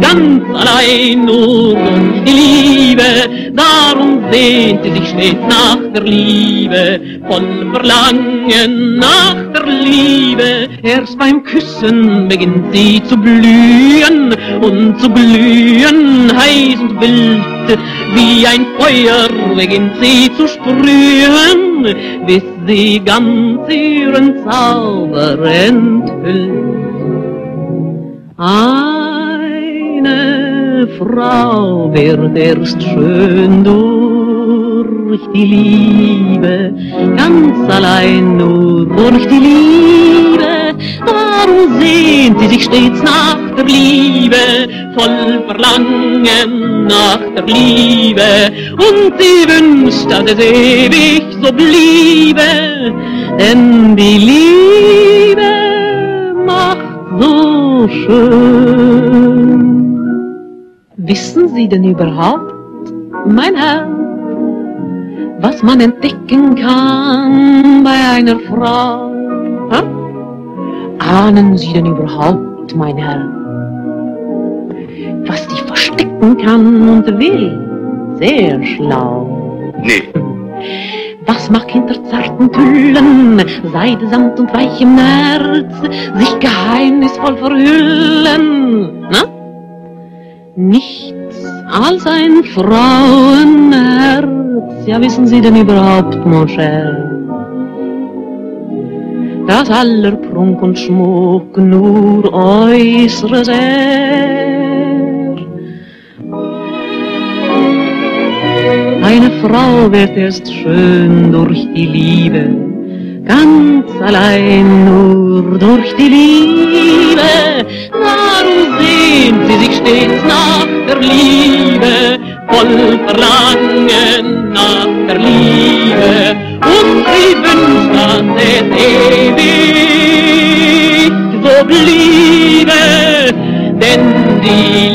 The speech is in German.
ganz allein nur durch die Liebe, darum sehnt sie sich stets nach der Liebe, voll Verlangen nach der Liebe. Erst beim Küssen beginnt sie zu blühen und zu glühen, heiß und wild, wie ein Feuer beginnt sie zu sprühen, bis sie ganz ihren Zauber enthüllt. Eine Frau wird erst schön durch die Liebe, ganz allein nur durch die Liebe. Darum sehnt sie sich stets nach der Liebe, voll Verlangen nach der Liebe. Und sie wünscht, dass es ewig so bliebe, denn die Liebe macht so schön. Wissen Sie denn überhaupt, mein Herr, was man entdecken kann bei einer Frau? Ha? Ahnen Sie denn überhaupt, mein Herr, was die verstecken kann und will? Sehr schlau. Nee. Was mag hinter zarten Tüllen, Seide, Samt und weichem Nerz sich geheimnisvoll verhüllen? Na? Nichts als ein Frauenherz. Ja, wissen Sie denn überhaupt, mon cher? Dass aller Prunk und Schmuck nur äußeres ist. Eine Frau wird erst schön durch die Liebe, ganz allein nur durch die Liebe. Darum sehnt sie sich stets nach der Liebe, voll Verlangen der Liebe und sie wünscht, ewig so bliebe, denn die